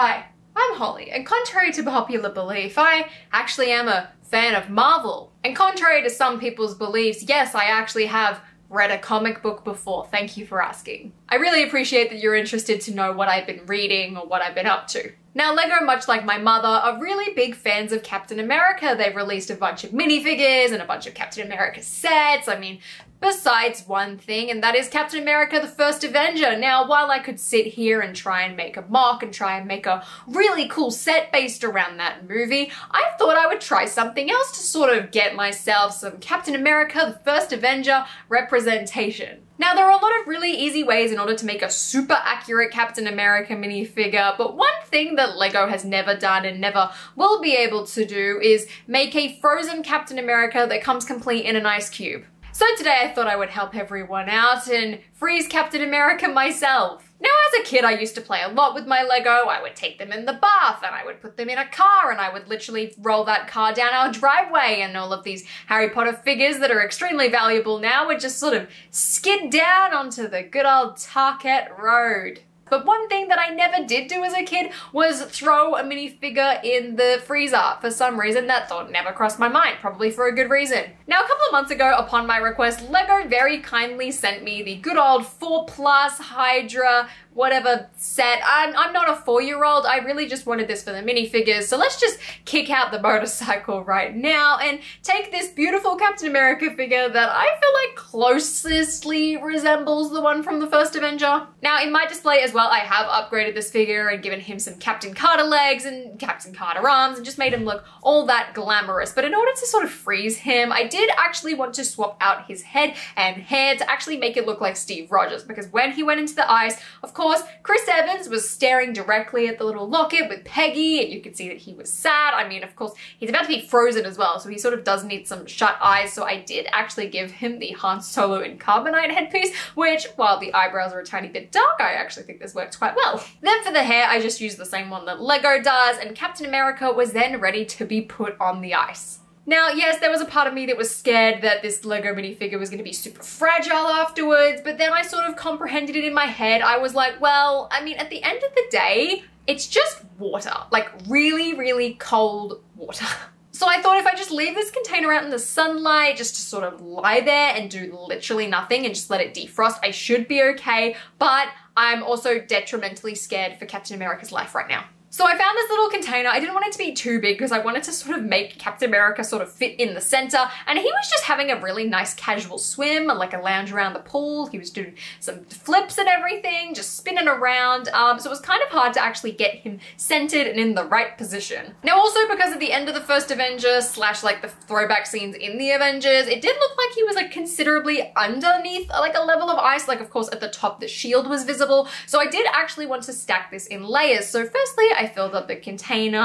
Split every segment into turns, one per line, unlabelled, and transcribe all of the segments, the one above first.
Hi, I'm Holly, and contrary to popular belief, I actually am a fan of Marvel. And contrary to some people's beliefs, yes, I actually have read a comic book before. Thank you for asking. I really appreciate that you're interested to know what I've been reading or what I've been up to. Now, LEGO, much like my mother, are really big fans of Captain America. They've released a bunch of minifigures and a bunch of Captain America sets. I mean, besides one thing, and that is Captain America the First Avenger. Now, while I could sit here and try and make a mock and try and make a really cool set based around that movie, I thought I would try something else to sort of get myself some Captain America the First Avenger representation. Now, there are a lot of really easy ways in order to make a super accurate Captain America minifigure, but one thing that LEGO has never done and never will be able to do is make a frozen Captain America that comes complete in an ice cube. So today I thought I would help everyone out and freeze Captain America myself. Now, as a kid, I used to play a lot with my Lego. I would take them in the bath and I would put them in a car and I would literally roll that car down our driveway and all of these Harry Potter figures that are extremely valuable now would just sort of skid down onto the good old Tarket Road. But one thing that I never did do as a kid was throw a minifigure in the freezer. For some reason, that thought never crossed my mind, probably for a good reason. Now, a couple of months ago, upon my request, LEGO very kindly sent me the good old 4 Plus Hydra whatever set. I'm, I'm not a four-year-old. I really just wanted this for the minifigures. So let's just kick out the motorcycle right now and take this beautiful Captain America figure that I feel like closely resembles the one from the first Avenger. Now in my display as well, I have upgraded this figure and given him some Captain Carter legs and Captain Carter arms and just made him look all that glamorous. But in order to sort of freeze him, I did actually want to swap out his head and hair to actually make it look like Steve Rogers because when he went into the ice, of course, course, Chris Evans was staring directly at the little locket with Peggy, and you could see that he was sad. I mean, of course, he's about to be frozen as well, so he sort of does need some shut eyes, so I did actually give him the Han Solo in Carbonite headpiece, which, while the eyebrows are a tiny bit dark, I actually think this worked quite well. Then for the hair, I just used the same one that LEGO does, and Captain America was then ready to be put on the ice. Now, yes, there was a part of me that was scared that this Lego minifigure was going to be super fragile afterwards, but then I sort of comprehended it in my head. I was like, well, I mean, at the end of the day, it's just water, like really, really cold water. So I thought if I just leave this container out in the sunlight, just to sort of lie there and do literally nothing and just let it defrost, I should be okay. But I'm also detrimentally scared for Captain America's life right now. So I found this little container. I didn't want it to be too big because I wanted to sort of make Captain America sort of fit in the center. And he was just having a really nice casual swim, and like a lounge around the pool. He was doing some flips and everything, just spinning around. Um, so it was kind of hard to actually get him centered and in the right position. Now also because at the end of the first Avengers slash like the throwback scenes in the Avengers, it did look like he was like considerably underneath like a level of ice. Like of course at the top the shield was visible. So I did actually want to stack this in layers. So firstly, I filled up the container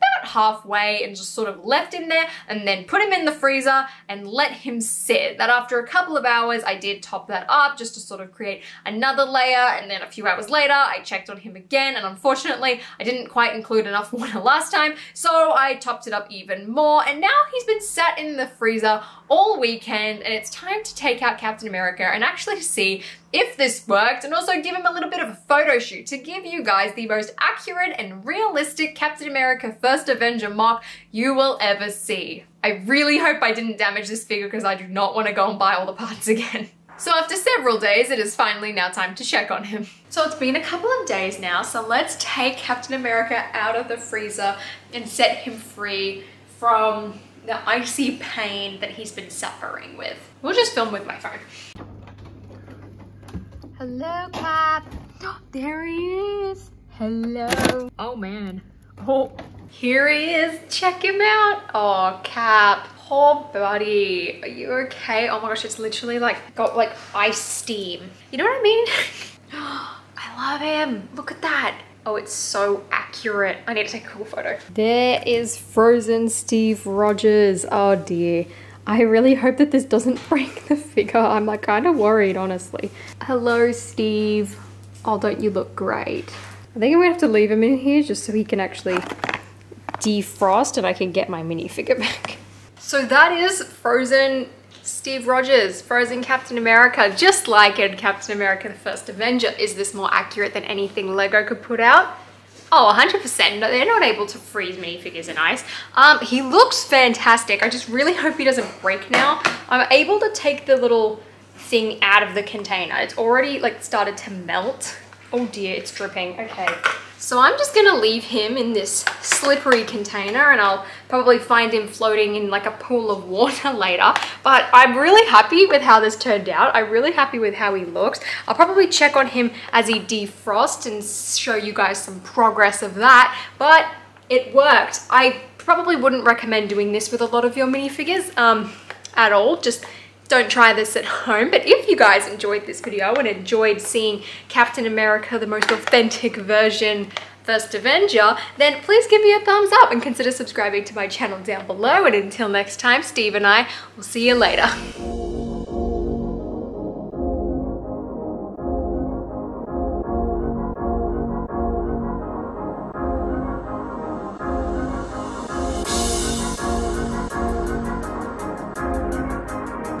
about halfway and just sort of left him there and then put him in the freezer and let him sit. That after a couple of hours, I did top that up just to sort of create another layer. And then a few hours later, I checked on him again. And unfortunately, I didn't quite include enough water last time. So I topped it up even more. And now he's been sat in the freezer all weekend and it's time to take out Captain America and actually see if this worked and also give him a little bit of a photo shoot to give you guys the most accurate and realistic Captain America First Avenger mock you will ever see. I really hope I didn't damage this figure because I do not want to go and buy all the parts again. So after several days, it is finally now time to check on him. So it's been a couple of days now, so let's take Captain America out of the freezer and set him free from the icy pain that he's been suffering with. We'll just film with my phone. Hello, Cap. there he is. Hello. Oh man. Oh, here he is. Check him out. Oh, Cap. Poor buddy. Are you okay? Oh my gosh, it's literally like got like ice steam. You know what I mean? I love him. Look at that. Oh, it's so accurate. I need to take a cool photo. There is frozen Steve Rogers. Oh dear. I really hope that this doesn't break the figure. I'm like kind of worried, honestly. Hello, Steve. Oh, don't you look great? I think I'm gonna have to leave him in here just so he can actually defrost and I can get my minifigure back. So that is frozen Steve Rogers, Frozen Captain America, just like in Captain America the First Avenger. Is this more accurate than anything LEGO could put out? Oh, 100%. No, they're not able to freeze minifigures in ice. Um, he looks fantastic. I just really hope he doesn't break now. I'm able to take the little thing out of the container. It's already like started to melt. Oh dear, it's dripping. Okay. So I'm just gonna leave him in this slippery container and I'll probably find him floating in like a pool of water later. But I'm really happy with how this turned out. I'm really happy with how he looks. I'll probably check on him as he defrosts and show you guys some progress of that. But it worked. I probably wouldn't recommend doing this with a lot of your minifigures um, at all. Just don't try this at home. But if you guys enjoyed this video and enjoyed seeing Captain America, the most authentic version First Avenger, then please give me a thumbs up and consider subscribing to my channel down below. And until next time, Steve and I will see you later.